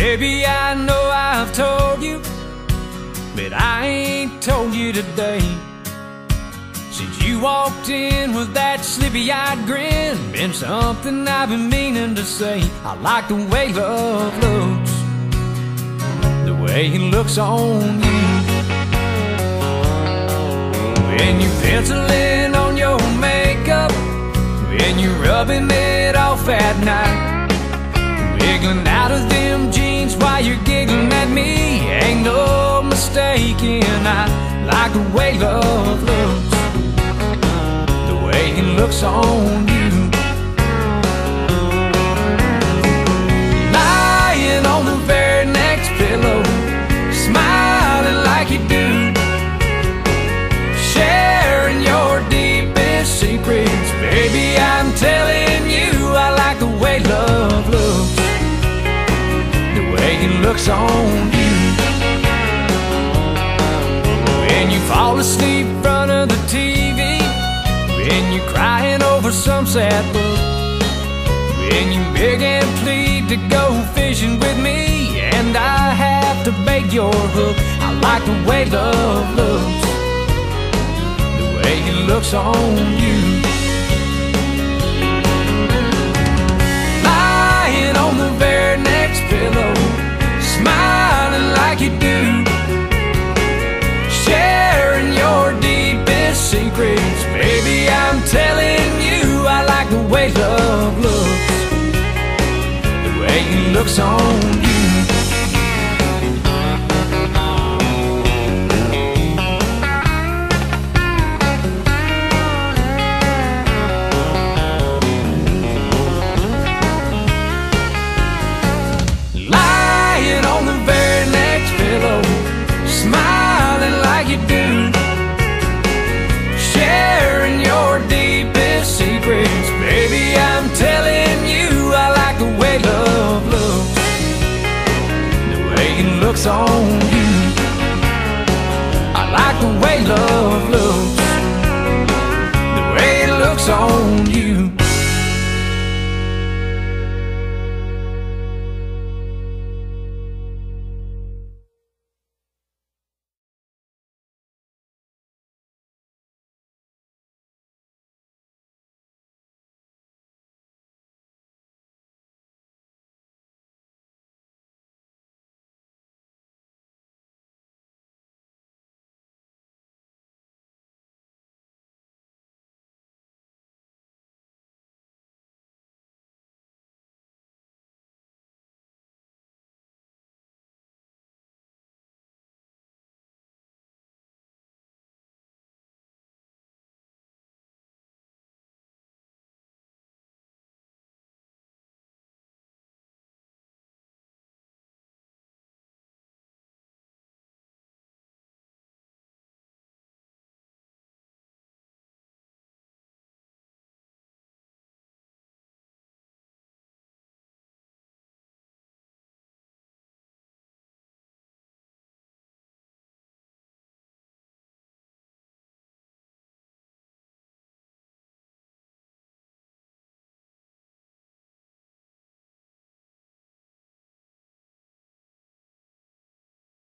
Baby, I know I've told you, but I ain't told you today. Since you walked in with that sleepy-eyed grin, been something I've been meaning to say. I like the way love looks, the way it looks on you. When you're penciling on your makeup, when you're rubbing it off at night. Wiggling out of them jeans while you're giggling at me. Ain't no mistaking, I like the way love looks. The way it looks on it on you. When you fall asleep in front of the TV When you're crying over some sad book. When you beg and plead to go fishing with me. And I have to bait your hook. I like the way love looks. The way it looks on you secrets. Baby, I'm telling you I like the way love looks. The way it looks on you it on you. I like the way love looks. The way it looks on